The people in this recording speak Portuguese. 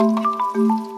Música